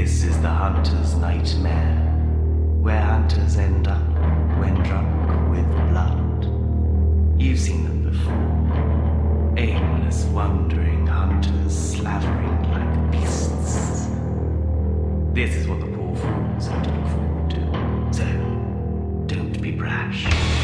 This is the hunter's nightmare, where hunters end up when drunk with blood. You've seen them before. Aimless, wandering hunters slavering like beasts. This is what the poor fools have to look forward to. So, don't be brash.